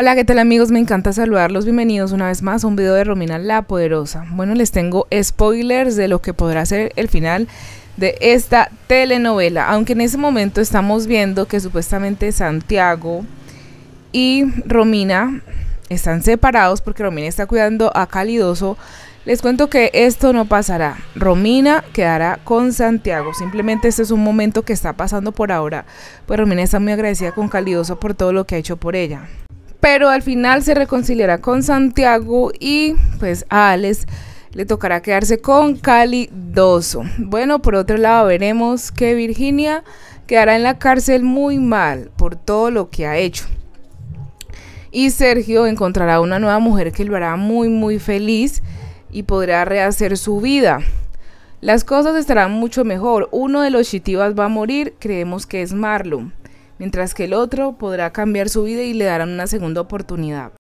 Hola, ¿qué tal amigos? Me encanta saludarlos. Bienvenidos una vez más a un video de Romina la Poderosa. Bueno, les tengo spoilers de lo que podrá ser el final de esta telenovela. Aunque en ese momento estamos viendo que supuestamente Santiago y Romina están separados porque Romina está cuidando a Calidoso. Les cuento que esto no pasará. Romina quedará con Santiago. Simplemente este es un momento que está pasando por ahora. Pues Romina está muy agradecida con Calidoso por todo lo que ha hecho por ella pero al final se reconciliará con Santiago y pues a Alex le tocará quedarse con Calidoso. Bueno, por otro lado veremos que Virginia quedará en la cárcel muy mal por todo lo que ha hecho. Y Sergio encontrará una nueva mujer que lo hará muy muy feliz y podrá rehacer su vida. Las cosas estarán mucho mejor. Uno de los chitivas va a morir, creemos que es Marlon mientras que el otro podrá cambiar su vida y le darán una segunda oportunidad.